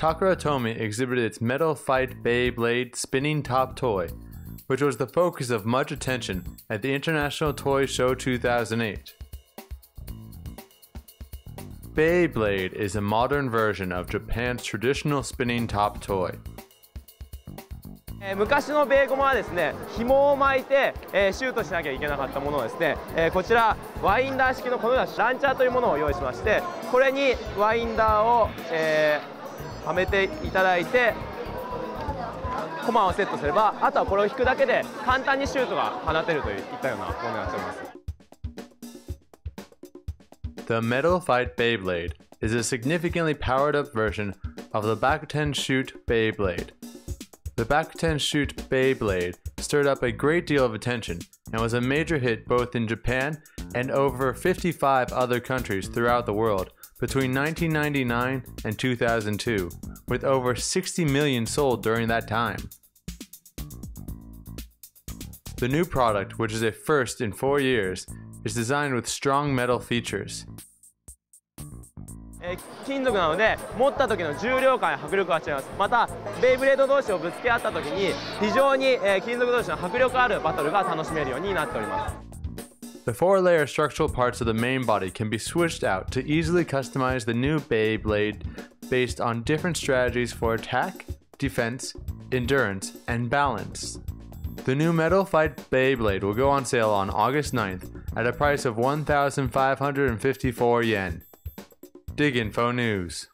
Takara Tomy exhibited its Metal Fight Beyblade spinning top toy, which was the focus of much attention at the International Toy Show 2008. Beyblade is a modern version of Japan's traditional spinning top toy. えー昔のベーゴマはですね紐を巻いて、えーシュートしなきゃいけなかったものをですね、えーこちらワインダー式のこのようなランチャーというものを用意しましてこれにワインダーを、えー はめていただいてコマをセットすればあとはこれを引くだけで簡単にシュートが放てるといったようなものになっております The Metal Fight Beyblade is a significantly powered up version of the Bakuten Shoot Beyblade. The Bakuten Shoot Beyblade stirred up a great deal of attention and was a major hit both in Japan and over 55 other countries throughout the world between 1999 and 2002, with over 60 million sold during that time. The new product, which is a first in four years, is designed with strong metal features. え金属なので持った時の重量感や迫力が違いますまたベイブレード同士をぶつけ合った時に非常に、え金属同士の迫力あるバトルが楽しめるようになっております the four layer structural parts of the main body can be switched out to easily customize the new Beyblade based on different strategies for attack, defense, endurance, and balance. The new Metal Fight Beyblade will go on sale on August 9th at a price of 1,554 yen. DigInfo News.